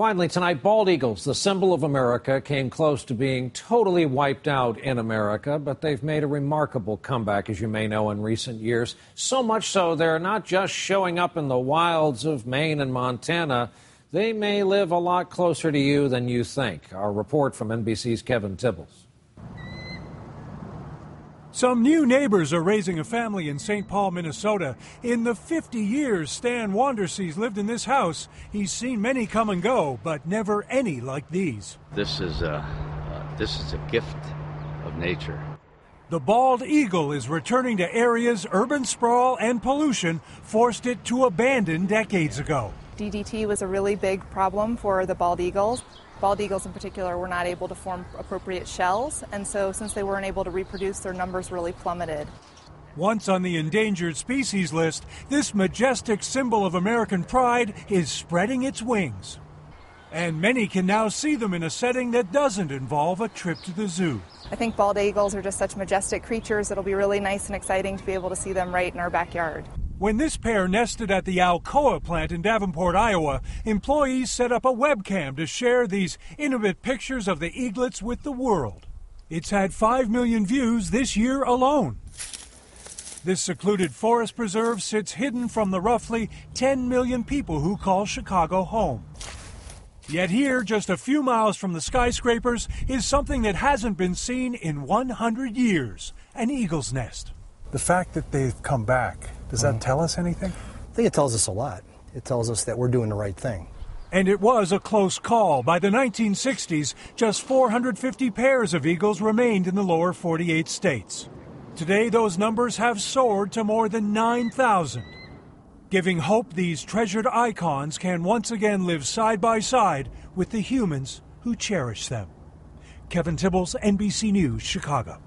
Finally, tonight, bald eagles, the symbol of America, came close to being totally wiped out in America, but they've made a remarkable comeback, as you may know, in recent years. So much so, they're not just showing up in the wilds of Maine and Montana. They may live a lot closer to you than you think. Our report from NBC's Kevin Tibbles. Some new neighbors are raising a family in St. Paul, Minnesota. In the 50 years Stan Wandersee's lived in this house, he's seen many come and go, but never any like these. This is a, uh, this is a gift of nature. The bald eagle is returning to areas urban sprawl and pollution forced it to abandon decades ago. DDT was a really big problem for the bald eagles. Bald eagles, in particular, were not able to form appropriate shells, and so since they weren't able to reproduce, their numbers really plummeted. Once on the endangered species list, this majestic symbol of American pride is spreading its wings. And many can now see them in a setting that doesn't involve a trip to the zoo. I think bald eagles are just such majestic creatures, it'll be really nice and exciting to be able to see them right in our backyard. When this pair nested at the Alcoa plant in Davenport, Iowa, employees set up a webcam to share these intimate pictures of the eaglets with the world. It's had 5 million views this year alone. This secluded forest preserve sits hidden from the roughly 10 million people who call Chicago home. Yet here, just a few miles from the skyscrapers, is something that hasn't been seen in 100 years an eagle's nest. The fact that they've come back, does that tell us anything? I think it tells us a lot. It tells us that we're doing the right thing. And it was a close call. By the 1960s, just 450 pairs of eagles remained in the lower 48 states. Today, those numbers have soared to more than 9,000, giving hope these treasured icons can once again live side by side with the humans who cherish them. Kevin Tibbles, NBC News, Chicago.